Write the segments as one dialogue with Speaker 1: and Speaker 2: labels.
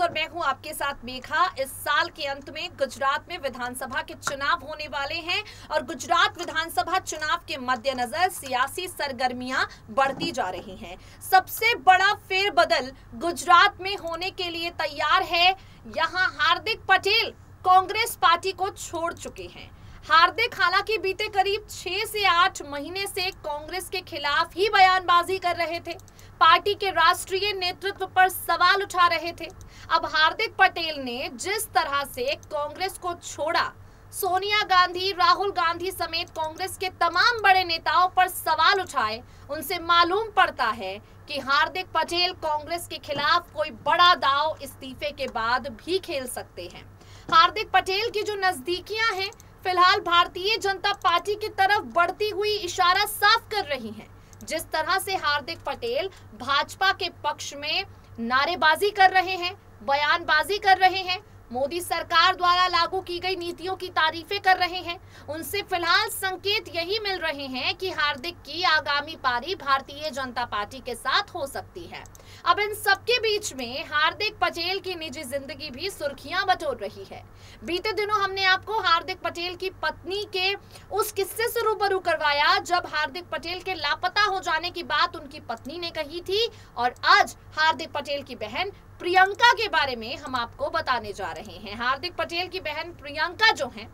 Speaker 1: और मैं हूँ आपके साथ मेघा। इस साल के अंत में गुजरात में विधानसभा के चुनाव होने वाले हैं और गुजरात विधानसभा चुनाव के मद्देनजर सियासी सरगर्मियाँ बढ़ती जा रही हैं। सबसे बड़ा फेरबदल गुजरात में होने के लिए तैयार है। यहाँ हार्दिक पटेल कांग्रेस पार्टी को छोड़ चुके हैं। हार्दिक, हालाँकि बीते करीब छह से आठ महीने से कांग्रेस के खिलाफ ही बयानबाजी कर रहे थे। पार्टी के राष्ट्रीय नेतृत्व पर सवाल उठा रहे थे। अब हार्दिक पटेल ने जिस तरह से कांग्रेस को छोड़ा, सोनिया गांधी, राहुल गांधी समेत कांग्रेस के तमाम बड़े नेताओं पर सवाल उठाए, उनसे मालूम पड़ता है कि हार्दिक पटेल कांग्रेस के खिलाफ कोई बड़ा दाव इस्तीफे के बाद भी खेल सकते हैं। हार्दिक पटेल की जो नजदीकियाँ हैं, फ़िलहाल भारतीय जनता पार्टी की तरफ़ बढ़ती हुई इशारा साफ़ कर रही हैं। जिस तरह से हार्दिक पटेल भाजपा के पक्ष में नारेबाजी कर रहे हैं, बयानबाजी कर रहे हैं मोदी सरकार द्वारा लागू की गई नीतियों की तारीफें कर रहे हैं। उनसे फ़िलहाल संकेत यही मिल रहे हैं कि हार्दिक की आगामी पारी भारतीय जनता पार्टी के साथ हो सकती है। अब इन सबके बीच में हार्दिक पटेल की निजी ज़िंदगी भी सुर्खियाँ बटोर रही है। बीते दिनों हमने आपको हार्दिक पटेल की पत्नी के उस किस्से से रूबरू करवाया, जब हार्दिक पटेल के लापता हो जाने की बात उनकी पत्नी ने कही थी और आज हार्दिक पटेल की बहन प्रियंका के बारे में हम आपको बताने जा रहे हैं। हार्दिक पटेल की बहन प्रियंका जो हैं,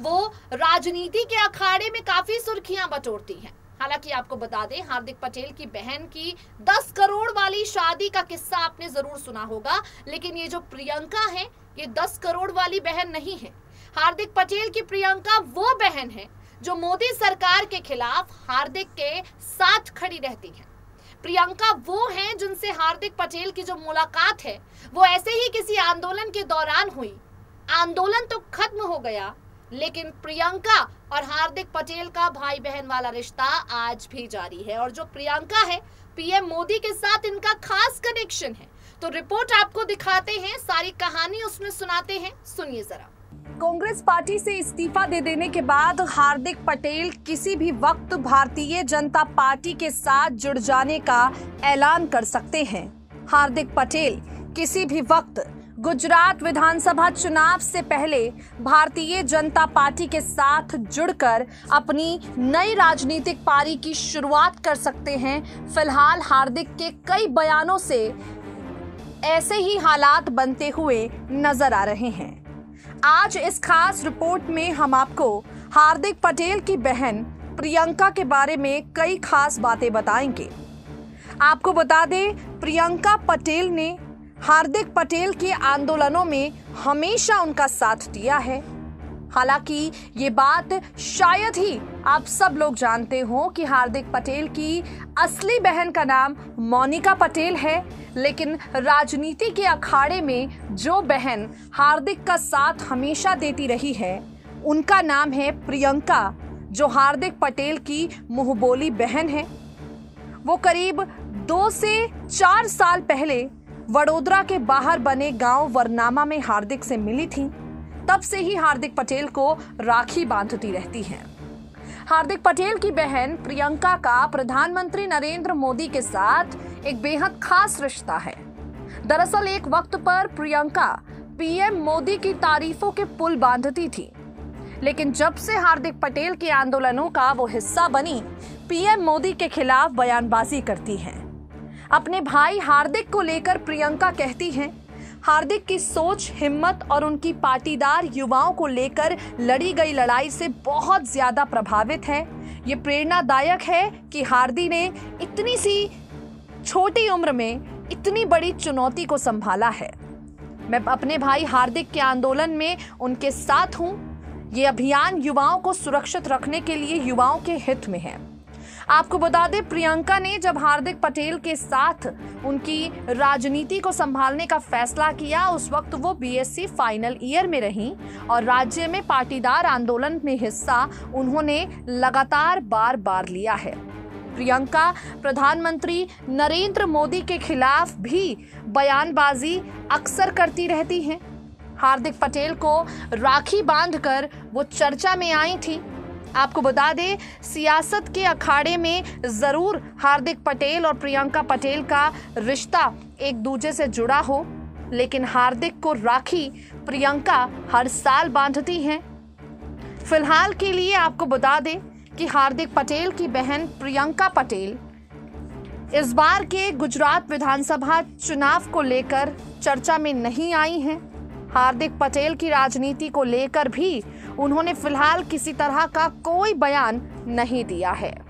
Speaker 1: वो राजनीति के अखाड़े में काफ़ी सुर्खियाँ बटोरती हैं। हालाँकि आपको बता दें, हार्दिक पटेल की बहन की 10 करोड़ वाली शादी का किस्सा आपने ज़रूर सुना होगा, लेकिन ये जो प्रियंका है, ये 10 करोड़ वाली बहन नहीं है। हार्दिक पटेल की प्रियंका वो बहन है, जो मोदी सरकार के खिलाफ हार्दिक के साथ खड़ी रहती है। प्रियंका वो हैं जिनसे हार्दिक पटेल की जो मुलाकात है, वो ऐसे ही किसी आंदोलन के दौरान हुई। आंदोलन तो खत्म हो गया, लेकिन प्रियंका और हार्दिक पटेल का भाई बहन वाला रिश्ता आज भी जारी है और जो प्रियंका है, पीएम मोदी के साथ इनका खास कनेक्शन है। तो रिपोर्ट आपको दिखाते हैं, सारी कहानी उसमें सुनाते हैं, सुनिए जरा।
Speaker 2: कांग्रेस पार्टी से इस्तीफा दे देने के बाद हार्दिक पटेल किसी भी वक्त भारतीय जनता पार्टी के साथ जुड़ जाने का ऐलान कर सकते हैं। हार्दिक पटेल किसी भी वक्त गुजरात विधानसभा चुनाव से पहले भारतीय जनता पार्टी के साथ जुड़कर अपनी नई राजनीतिक पारी की शुरुआत कर सकते हैं। फ़िलहाल हार्दिक के कई बयानों से ऐसे ही हालात बनते हुए नज़र आ रहे हैं। आज इस खास रिपोर्ट में हम आपको हार्दिक पटेल की बहन प्रियंका के बारे में कई खास बातें बताएँगे। आपको बता दें, प्रियंका पटेल ने हार्दिक पटेल के आंदोलनों में हमेशा उनका साथ दिया है। हालाँकि ये बात शायद ही आप सब लोग जानते हो कि हार्दिक पटेल की असली बहन का नाम मोनिका पटेल है, लेकिन राजनीति के अखाड़े में जो बहन हार्दिक का साथ हमेशा देती रही है, उनका नाम है प्रियंका, जो हार्दिक पटेल की मुंहबोली बहन है। वो करीब दो से चार साल पहले वडोदरा के बाहर बने गाँव वरनामा में हार्दिक से मिली थी। तब से ही हार्दिक पटेल को राखी बांधती रहती हैं। हार्दिक पटेल की बहन प्रियंका का प्रधानमंत्री नरेंद्र मोदी के साथ एक बेहद खास रिश्ता है। दरअसल एक वक्त पर प्रियंका पीएम मोदी की तारीफों के पुल बांधती थी। लेकिन जब से हार्दिक पटेल के आंदोलनों का वो हिस्सा बनी, पीएम मोदी के खिलाफ बयानबाजी करती हैं। अपने भाई हार्दिक को लेकर प्रियंका कहती हैं हार्दिक की सोच, हिम्मत और उनकी पाटीदार युवाओं को लेकर लड़ी गई लड़ाई से बहुत ज़्यादा प्रभावित है। ये प्रेरणादायक है कि हार्दी ने इतनी सी छोटी उम्र में इतनी बड़ी चुनौती को संभाला है। मैं अपने भाई हार्दिक के आंदोलन में उनके साथ हूँ। ये अभियान युवाओं को सुरक्षित रखने के लिए युवाओं के हित में है। आपको बता दें, प्रियंका ने जब हार्दिक पटेल के साथ उनकी राजनीति को संभालने का फैसला किया, उस वक्त वो बीएससी फाइनल ईयर में रहीं और राज्य में पाटीदार आंदोलन में हिस्सा उन्होंने लगातार बार बार लिया है। प्रियंका, प्रधानमंत्री नरेंद्र मोदी के खिलाफ भी बयानबाजी अक्सर करती रहती हैं। हार्दिक पटेल को राखी बांधकर वो चर्चा में आई थी। आपको बता दें, सियासत के अखाड़े में ज़रूर हार्दिक पटेल और प्रियंका पटेल का रिश्ता एक दूसरे से जुड़ा हो, लेकिन हार्दिक को राखी प्रियंका हर साल बांधती हैं। फ़िलहाल के लिए आपको बता दें कि हार्दिक पटेल की बहन प्रियंका पटेल इस बार के गुजरात विधानसभा चुनाव को लेकर चर्चा में नहीं आई हैं। हार्दिक पटेल की राजनीति को लेकर भी उन्होंने फ़िलहाल किसी तरह का कोई बयान नहीं दिया है।